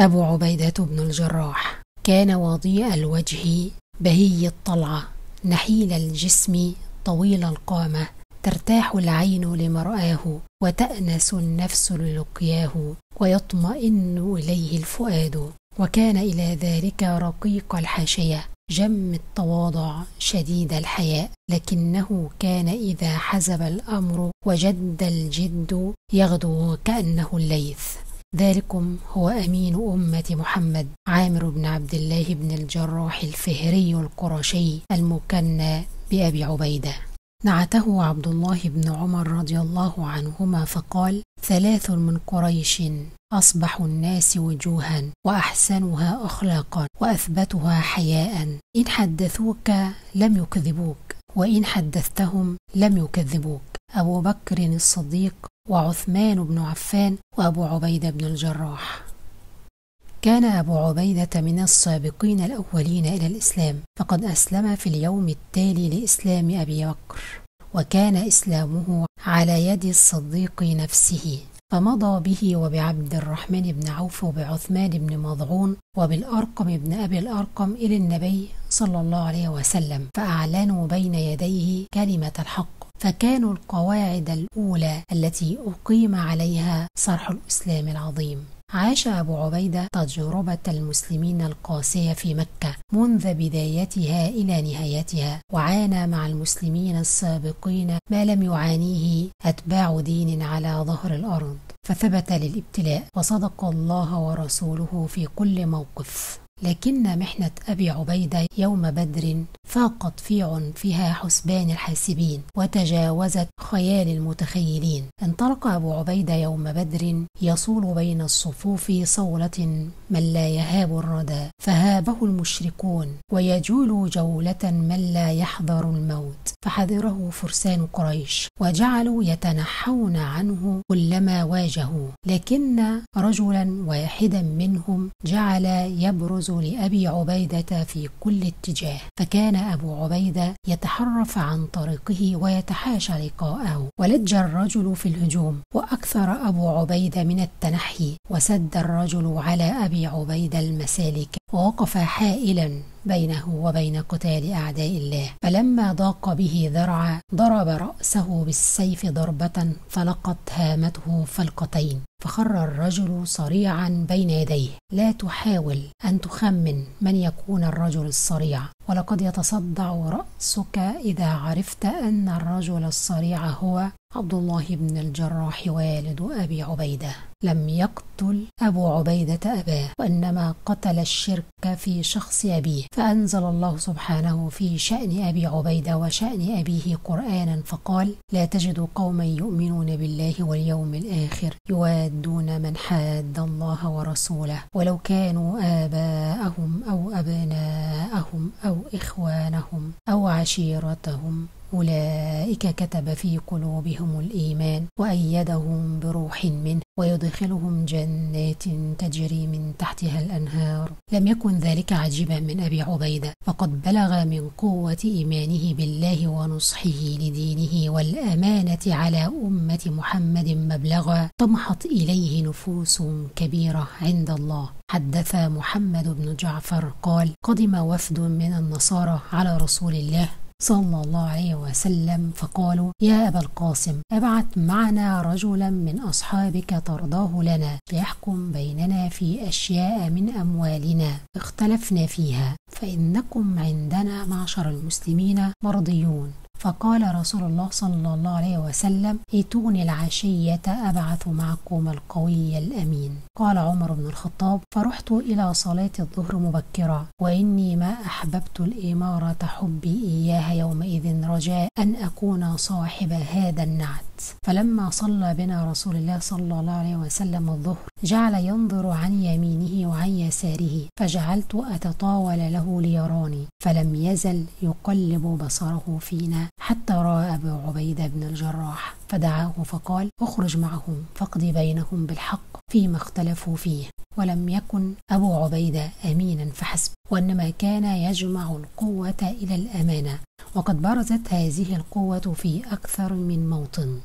أبو عبيدة بن الجراح. كان وضيء الوجه بهي الطلعة نحيل الجسم طويل القامة ترتاح العين لمرآه وتأنس النفس للقياه ويطمئن إليه الفؤاد. وكان إلى ذلك رقيق الحاشية جم التواضع شديد الحياء. لكنه كان إذا حزب الأمر وجد الجد يغدو كأنه الليث. ذلكم هو أمين أمة محمد عامر بن عبد الله بن الجراح الفهري القرشي المكنى بأبي عبيدة. نعته عبد الله بن عمر رضي الله عنهما فقال ثلاث من قريش أصبح الناس وجوها وأحسنها أخلاقا وأثبتها حياء. إن حدثوك لم يكذبوك وإن حدثتهم لم يكذبوك. أبو بكر الصديق وعثمان بن عفان وأبو عبيدة بن الجراح. كان أبو عبيدة من السابقين الأولين إلى الإسلام فقد أسلم في اليوم التالي لإسلام أبي بكر وكان إسلامه على يد الصديق نفسه فمضى به وبعبد الرحمن بن عوف وبعثمان بن مضعون وبالأرقم بن أبي الأرقم إلى النبي صلى الله عليه وسلم فأعلنوا بين يديه كلمة الحق. فكانوا القواعد الأولى التي أقيم عليها صرح الإسلام العظيم. عاش أبو عبيدة تجربة المسلمين القاسية في مكة منذ بدايتها إلى نهايتها وعانى مع المسلمين السابقين ما لم يعانيه أتباع دين على ظهر الأرض. فثبت للابتلاء وصدق الله ورسوله في كل موقف. لكن محنة أبي عبيدة يوم بدر فاقت في عنفها حسبان الحاسبين وتجاوزت خيال المتخيلين. انطلق أبو عبيدة يوم بدر يصول بين الصفوف صولة من لا يهاب الردى فهابه المشركون ويجول جولة من لا يحذر الموت. فحذره فرسان قريش وجعلوا يتنحون عنه كلما واجهوا. لكن رجلا واحدا منهم جعل يبرز لأبي عبيدة في كل اتجاه فكان أبو عبيدة يتحرف عن طريقه ويتحاشى لقاءه ولج الرجل في الهجوم وأكثر أبو عبيدة من التنحي وسد الرجل على أبي عبيدة المسالك ووقف حائلا. بينه وبين قتال أعداء الله. فلما ضاق به ذرعا ضرب رأسه بالسيف ضربة فلقت هامته فلقتين فخر الرجل صريعا بين يديه. لا تحاول أن تخمن من يكون الرجل الصريع. ولقد يتصدع رأسك إذا عرفت أن الرجل الصريع هو عبد الله بن الجراح والد أبي عبيدة. لم يقتل أبو عبيدة أباه وإنما قتل الشرك في شخص أبيه. فأنزل الله سبحانه في شأن أبي عبيدة وشأن أبيه قرآنا فقال لا تجد قوما يؤمنون بالله واليوم الآخر يوادون من حاد الله ورسوله ولو كانوا آباءهم أو أبناءهم أو إخوانهم أو عشيرتهم. أولئك كتب في قلوبهم الإيمان وأيدهم بروح منه ويدخلهم جنات تجري من تحتها الأنهار. لم يكن ذلك عجيبا من أبي عبيدة فقد بلغ من قوة إيمانه بالله ونصحه لدينه والأمانة على أمة محمد مبلغا طمحت إليه نفوس كبيرة عند الله. حدث محمد بن جعفر قال قدم وفد من النصارى على رسول الله صلى الله عليه وسلم فقالوا يا أبا القاسم أبعث معنا رجلا من أصحابك ترضاه لنا ليحكم بيننا في أشياء من أموالنا اختلفنا فيها فإنكم عندنا معشر المسلمين مرضيون. فقال رسول الله صلى الله عليه وسلم ائتوني العشية أبعث معكم القوي الأمين. قال عمر بن الخطاب فرحت إلى صلاة الظهر مبكرا وإني ما أحببت الإمارة حبي إياها يومئذ رجاء أن أكون صاحب هذا النعت. فلما صلى بنا رسول الله صلى الله عليه وسلم الظهر جعل ينظر عن يمينه وعن يساره فجعلت أتطاول له ليراني فلم يزل يقلب بصره فينا حتى رأى أبو عبيدة بن الجراح فدعاه فقال اخرج معهم فاقضي بينهم بالحق فيما اختلفوا فيه. ولم يكن أبو عبيدة أمينا فحسب. وإنما كان يجمع القوة إلى الأمانة وقد برزت هذه القوة في أكثر من موطن.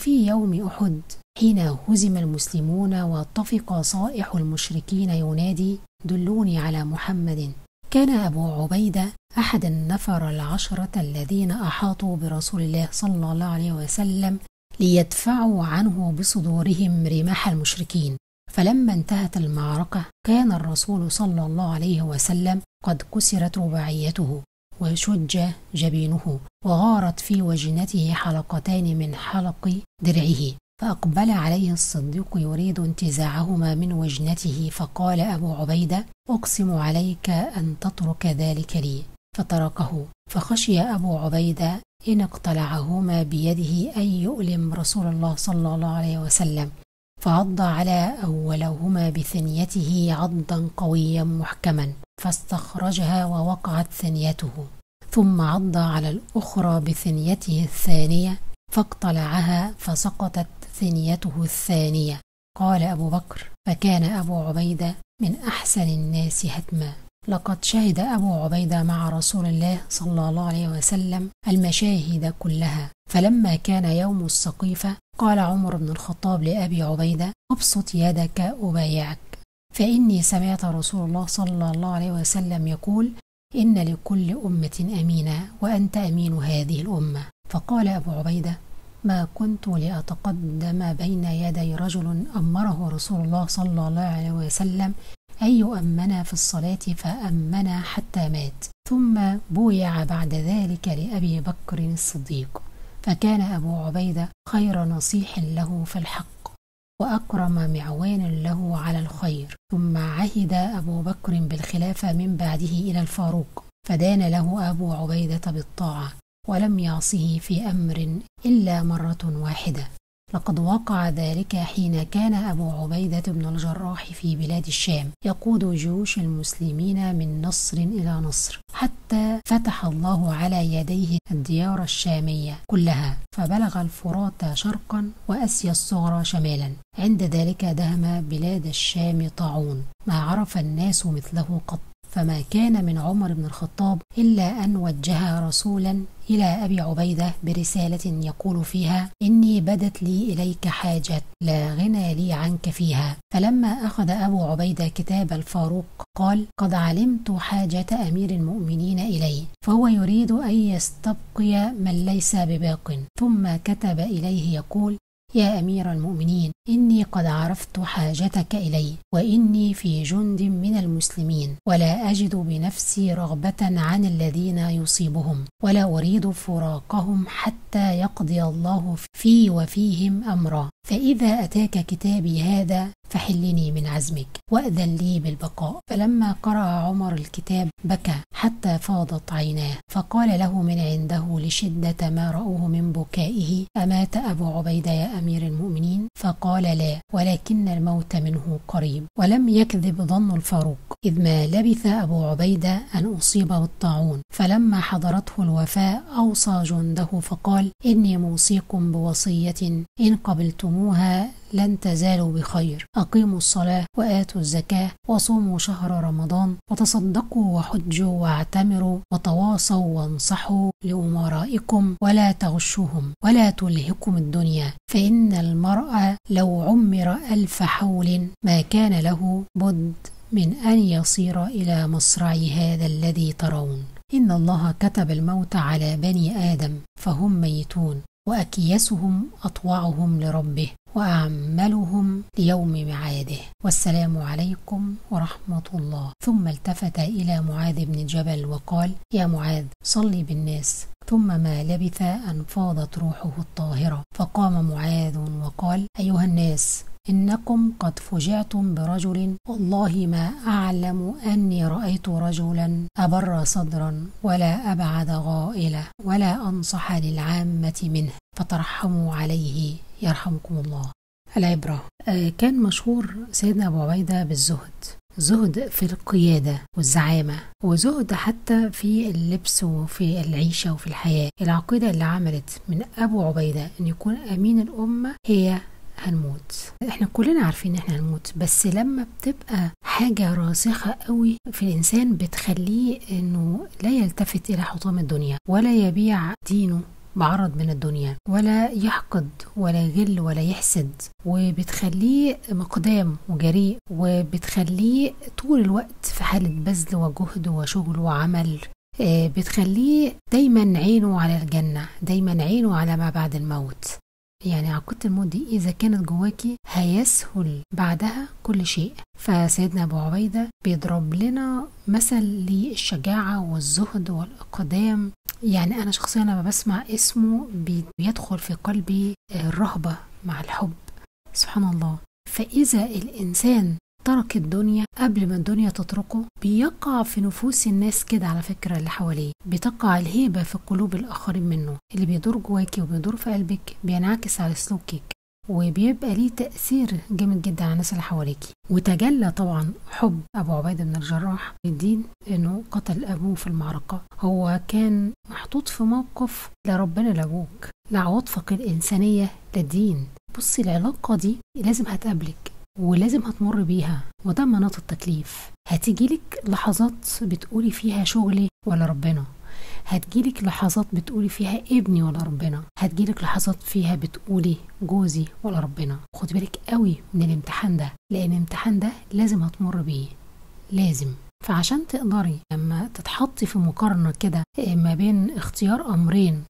في يوم أحد حين هزم المسلمون وطفق صائح المشركين ينادي دلوني على محمد. كان أبو عبيدة أحد النفر العشرة الذين أحاطوا برسول الله صلى الله عليه وسلم ليدفعوا عنه بصدورهم رماح المشركين. فلما انتهت المعركة كان الرسول صلى الله عليه وسلم قد كسرت رباعيته. وشج جبينه وغارت في وجنته حلقتان من حلق درعه. فأقبل عليه الصديق يريد انتزاعهما من وجنته فقال أبو عبيدة أقسم عليك أن تترك ذلك لي. فتركه. فخشي أبو عبيدة إن اقتلعهما بيده أن يؤلم رسول الله صلى الله عليه وسلم. فعض على أولهما بثنيته عضا قويا محكما. فاستخرجها ووقعت ثنيته ثم عض على الأخرى بثنيته الثانية فاقتلعها فسقطت ثنيته الثانية. قال أبو بكر فكان أبو عبيدة من أحسن الناس هتما. لقد شهد أبو عبيدة مع رسول الله صلى الله عليه وسلم المشاهد كلها. فلما كان يوم السقيفة قال عمر بن الخطاب لأبي عبيدة أبسط يدك أبايعك فإني سمعت رسول الله صلى الله عليه وسلم يقول إن لكل أمة أمينة وأنت أمين هذه الأمة. فقال أبو عبيدة ما كنت لأتقدم بين يدي رجل أمره رسول الله صلى الله عليه وسلم أن يؤمن في الصلاة فأمن حتى مات. ثم بويع بعد ذلك لأبي بكر الصديق. فكان أبو عبيدة خير نصيح له في الحق. وأكرم معوان له على الخير. ثم عهد أبو بكر بالخلافة من بعده إلى الفاروق فدان له أبو عبيدة بالطاعة ولم يعصه في أمر إلا مرة واحدة. لقد وقع ذلك حين كان أبو عبيدة بن الجراح في بلاد الشام يقود جيوش المسلمين من نصر إلى نصر حتى فتح الله على يديه الديار الشامية كلها فبلغ الفرات شرقا وأسيا الصغرى شمالا. عند ذلك دهم بلاد الشام طاعون ما عرف الناس مثله قط فما كان من عمر بن الخطاب إلا أن وجه رسولا إلى أبي عبيدة برسالة يقول فيها إني بدت لي إليك حاجة لا غنى لي عنك فيها. فلما أخذ أبو عبيدة كتاب الفاروق قال قد علمت حاجة أمير المؤمنين إلي فهو يريد أن يستبقي من ليس بباق. ثم كتب إليه يقول يا أمير المؤمنين إني قد عرفت حاجتك إلي وإني في جند من المسلمين ولا أجد بنفسي رغبة عن الذين يصيبهم ولا أريد فراقهم حتى يقضي الله في وفيهم أمرا. فإذا أتاك كتابي هذا فحلني من عزمك وأذن لي بالبقاء. فلما قرأ عمر الكتاب بكى حتى فاضت عيناه فقال له من عنده لشدة ما رأوه من بكائه أمات أبو عبيدة يا أمير المؤمنين؟ فقال لا ولكن الموت منه قريب. ولم يكذب ظن الفاروق إذ ما لبث أبو عبيدة أن أصيب بالطاعون فلما حضرته الوفاة أوصى جنده فقال إني موصيكم بوصية إن قبلتموها لن تزالوا بخير. أقيموا الصلاة وآتوا الزكاة وصوموا شهر رمضان وتصدقوا وحجوا واعتمروا وتواصوا وانصحوا لأمرائكم ولا تغشوهم ولا تلهكم الدنيا. فإن المرء لو عمر ألف حول ما كان له بد من أن يصير إلى مصرع هذا الذي ترون. إن الله كتب الموت على بني آدم فهم ميتون. وأكيسهم أطوعهم لربه وأعملهم ليوم معاده والسلام عليكم ورحمة الله. ثم التفت إلى معاذ بن جبل وقال يا معاذ صل بالناس. ثم ما لبث أن فاضت روحه الطاهرة. فقام معاذ وقال أيها الناس إنكم قد فجعتم برجل والله ما أعلم أني رأيت رجلا أبر صدرا ولا أبعد غائلة ولا أنصح للعامة منه فترحموا عليه يرحمكم الله. العبرة. آه، كان مشهور سيدنا أبو عبيدة بالزهد زهد في القيادة والزعامة وزهد حتى في اللبس وفي العيشة وفي الحياة. العقيدة اللي عملت من أبو عبيدة أن يكون أمين الأمة هي هنموت. إحنا كلنا عارفين ان إحنا هنموت بس لما بتبقى حاجة راسخة قوي في الإنسان بتخليه إنه لا يلتفت إلى حطام الدنيا ولا يبيع دينه بعرض من الدنيا ولا يحقد ولا يغل ولا يحسد وبتخليه مقدام وجريء وبتخليه طول الوقت في حالة بذل وجهد وشغل وعمل. آه، بتخليه دايما عينه على الجنة دايما عينه على ما بعد الموت. يعني عقيدة الموت دي إذا كانت جواكي هيسهل بعدها كل شيء. فسيدنا أبو عبيدة بيضرب لنا مثل للشجاعة والزهد والإقدام. يعني أنا شخصيا لما بسمع اسمه بيدخل في قلبي الرهبة مع الحب. سبحان الله. فإذا الإنسان ترك الدنيا قبل ما الدنيا تتركه بيقع في نفوس الناس كده على فكرة اللي حواليه. بتقع الهيبة في قلوب الآخرين منه. اللي بيدور جواكي وبيدور في قلبك بينعكس على سلوكك وبيبقى ليه تأثير جامد جدا على الناس اللي حواليكي. وتجلى طبعا حب أبو عبيدة بن الجراح للدين إنه قتل أبوه في المعركة. هو كان محطوط في موقف لا ربنا لأبوك لعواطفك الإنسانية للدين. بصي العلاقة دي لازم هتقابلك. ولازم هتمر بيها وده مناط التكليف. هتيجيلك لحظات بتقولي فيها شغلي ولا ربنا. هتجيلك لحظات بتقولي فيها ابني ولا ربنا. هتجيلك لحظات فيها بتقولي جوزي ولا ربنا. خدي بالك قوي من الامتحان ده لأن الامتحان ده لازم هتمر بيه. لازم. فعشان تقدري لما تتحطي في مقارنة كده ما بين اختيار أمرين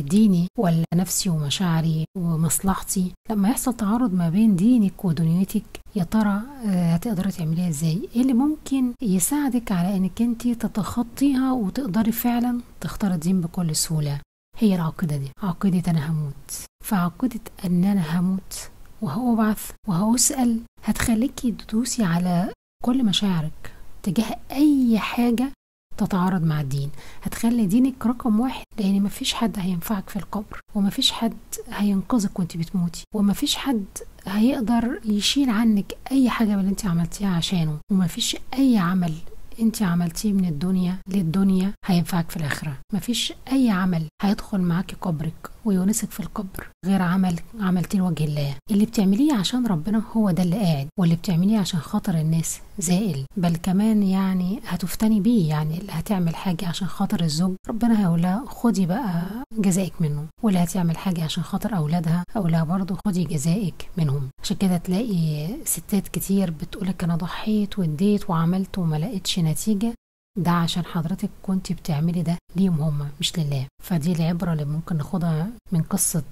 ديني ولا نفسي ومشاعري ومصلحتي لما يحصل تعارض ما بين دينك ودنيتك يا ترى هتقدري تعمليها إزاي؟ إيه اللي ممكن يساعدك على إنك أنت تتخطيها وتقدري فعلا تختاري الدين بكل سهولة؟ هي العقيدة دي عقيدة أنا هموت. فعقيدة أن أنا هموت وهأبعث وهأسأل هتخليكي تدوسي على كل مشاعرك. تجاه أي حاجة تتعارض مع الدين. هتخلي دينك رقم واحد لأن مفيش حد هينفعك في القبر ومفيش حد هينقذك وأنت بتموتي ومفيش حد هيقدر يشيل عنك أي حاجة من أنت عملتيها عشانه ومفيش أي عمل أنت عملتيه من الدنيا للدنيا هينفعك في الآخرة. مفيش أي عمل هيدخل معاكي قبرك. ويونسك في القبر غير عمل عملتيه لوجه الله. اللي بتعمليه عشان ربنا هو ده اللي قاعد واللي بتعمليه عشان خاطر الناس زائل. بل كمان يعني هتفتني بيه يعني اللي هتعمل حاجة عشان خاطر الزوج ربنا هيقول لها خدي بقى جزائك منه واللي هتعمل حاجة عشان خاطر أولادها أولها برضه خدي جزائك منهم. عشان كده تلاقي ستات كتير بتقولك أنا ضحيت واديت وعملت وما لقيتش نتيجة. ده عشان حضرتك كنت بتعملي ده ليهم هم مش لله. فدي العبرة اللي ممكن ناخدها من قصة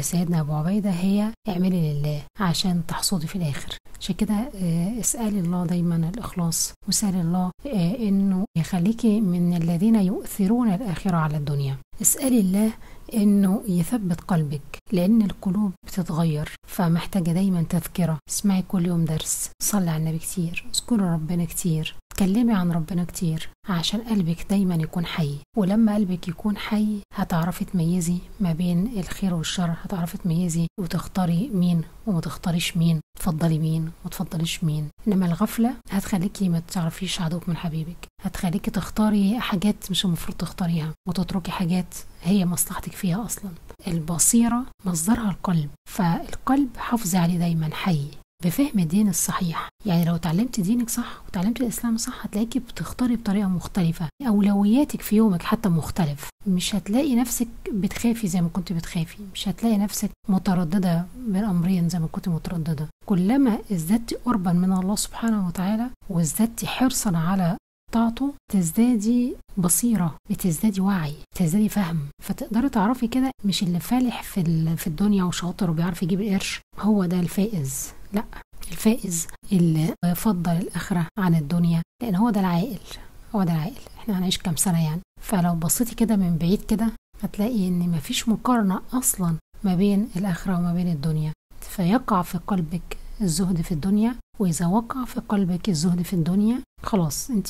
سيدنا أبو عبيدة هي اعملي لله عشان تحصدي في الآخر. عشان كده اسألي الله دايما الإخلاص واسألي الله إنه يخليكي من الذين يؤثرون الآخرة على الدنيا. اسألي الله إنه يثبت قلبك لأن القلوب بتتغير فمحتاجة دايما تذكرة. اسمعي كل يوم درس صلي على النبي كتير اذكري ربنا كتير. اتكلمي عن ربنا كتير عشان قلبك دايما يكون حي. ولما قلبك يكون حي هتعرفي تميزي ما بين الخير والشر هتعرفي تميزي وتختاري مين وما تختاريش مين. تفضلي مين وتفضليش مين. إنما الغفلة هتخليكي ما تعرفيش عدوك من حبيبك. هتخليكي تختاري حاجات مش المفروض تختاريها وتتركي حاجات هي مصلحتك فيها أصلا. البصيرة مصدرها القلب فالقلب حافظي عليه دايما حي. بفهم الدين الصحيح. يعني لو اتعلمت دينك صح وتعلمت الإسلام صح هتلاقيكي بتختاري بطريقة مختلفة. أولوياتك في يومك حتى مختلف. مش هتلاقي نفسك بتخافي زي ما كنت بتخافي. مش هتلاقي نفسك مترددة بين امرين زي ما كنت مترددة. كلما ازددتي قربا من الله سبحانه وتعالى وازددتي حرصا على طاعته تزدادي بصيرة بتزدادي وعي بتزدادي فهم. فتقدري تعرفي كده مش اللي فالح في في الدنيا وشاطر وبيعرف يجيب القرش هو ده الفائز. لا الفائز اللي يفضل الآخرة عن الدنيا لأن هو ده العاقل هو ده العاقل إحنا هنعيش كام سنة يعني؟ فلو بصيتي كده من بعيد كده هتلاقي إن مفيش مقارنة أصلا ما بين الآخرة وما بين الدنيا. فيقع في قلبك الزهد في الدنيا وإذا وقع في قلبك الزهد في الدنيا خلاص انت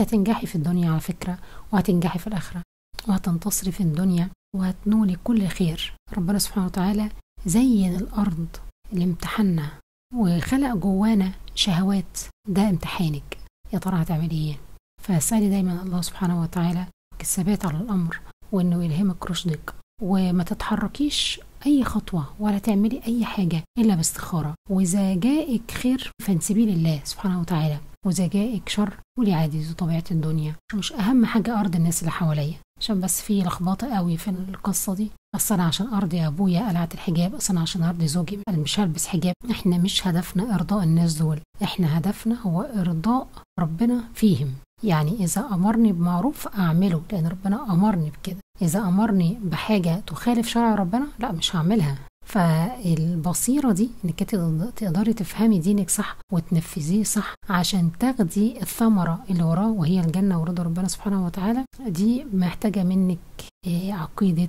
هتنجحي في الدنيا على فكرة وهتنجحي في الآخرة وهتنتصري في الدنيا وهتنولي كل خير. ربنا سبحانه وتعالى زين الأرض لامتحاننا. وخلق جوانا شهوات ده امتحانك. يا ترى هتعملي إيه؟ فاسألي دايما الله سبحانه وتعالى الثبات على الأمر وإنه يلهمك رشدك. وما تتحركيش أي خطوة ولا تعملي أي حاجة إلا باستخارة. وإذا جاءك خير فانسبيه لله سبحانه وتعالى. وإذا جاءك شر قولي عادي دي طبيعة الدنيا. مش أهم حاجة أرض الناس اللي حواليا. عشان بس في لخبطة قوي في القصة دي. أصل أنا عشان أرضي أبويا قلعت الحجاب أصل أنا عشان أرضي زوجي. مش هلبس حجاب. إحنا مش هدفنا إرضاء الناس دول. إحنا هدفنا هو إرضاء ربنا فيهم. يعني إذا أمرني بمعروف أعمله لأن ربنا أمرني بكده. إذا أمرني بحاجة تخالف شرع ربنا لا مش هعملها. فالبصيرة دي إنك تقدري تفهمي دينك صح وتنفذيه صح عشان تاخدي الثمرة اللي وراه وهي الجنة ورضا ربنا سبحانه وتعالى. دي محتاجة منك عقيدة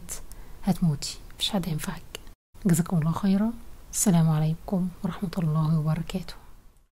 هتموتي. مش حد ينفعك جزاكم الله خيرا. السلام عليكم ورحمة الله وبركاته.